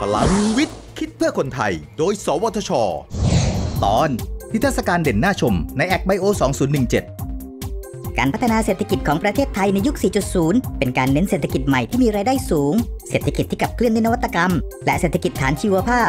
พลังวิทย์ คิดเพื่อคนไทย โดย สวทช ตอนนิทรรศการเด่นหน้าชมในแอคไบโอ 2017 การพัฒนาเศรษฐกิจของประเทศไทยในยุค 4.0 เป็นการเน้นเศรษฐกิจใหม่ที่มีรายได้สูง เศรษฐกิจที่กับเคลื่อนด้วยนวัตกรรม และเศรษฐกิจฐานชีวภาพ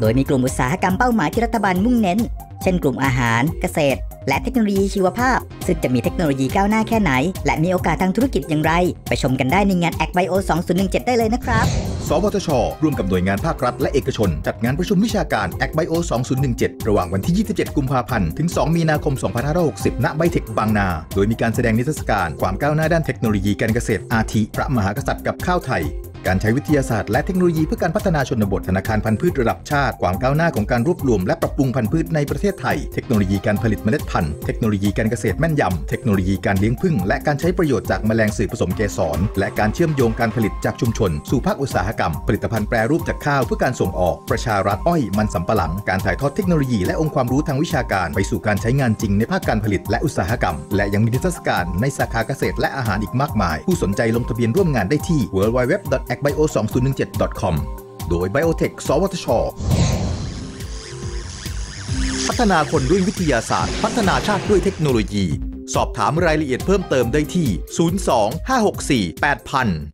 โดยมีกลุ่มอุตสาหกรรมเป้าหมายที่รัฐบาลมุ่งเน้น เช่น กลุ่มอาหาร เกษตร และเทคโนโลยีชีวภาพ ซึ่งจะมีเทคโนโลยีก้าวหน้าแค่ไหน และมีโอกาสทางธุรกิจอย่างไร ไปชมกันได้ในงาน a c b i o 2017 ได้เลยนะครับ สวทช ร่วมกับหน่วยงานภาครัฐและเอกชน จัดงานประชุมวิชาการ a c b i o 2017 ระหว่างวันที่ 27 กุมภาพันธ์ ถึง 2 มีนาคม 2560 ณ ไบเทคบางนา โดยมีการแสดงนิทรรศการความก้าวหน้าด้านเทคโนโลยีการเกษตรอาทิพระมหากษัตริย์กับข้าวไทย การใช้วิทยาศาสตร์และเทคโนโลยีเพื่อการพัฒนาชนบทธนาคารพันธุ์พืชระดับชาติ ความก้าวหน้าของการรวบรวมและปรับปรุงพันธุ์พืชในประเทศไทย เทคโนโลยีการผลิตเมล็ดพันธุ์ เทคโนโลยีการเกษตรแม่นยำ เทคโนโลยีการเลี้ยงผึ้งและการใช้ประโยชน์จากแมลงสื่อผสมเกสร และการเชื่อมโยงการผลิตจากชุมชน สู่ภาคอุตสาหกรรม ผลิตภัณฑ์แปรรูปจากข้าวเพื่อการส่งออก ประชารัฐอ้อยมันสำปะหลัง การถ่ายทอดเทคโนโลยีและองค์ความรู้ทางวิชาการไปสู่การใช้งานจริงในภาคการผลิตและอุตสาหกรรม และยังมีนิทรรศการในสาขาเกษตรและอาหารอีกมากมาย ผู้สนใจลงทะเบียนร่วมงานได้ที่ w w w www.acbio2017.com โดย Biotech สวทช พัฒนาคนด้วยวิทยาศาสตร์ พัฒนาชาติด้วยเทคโนโลยี สอบถามรายละเอียดเพิ่มเติมได้ที่ 02 564 8000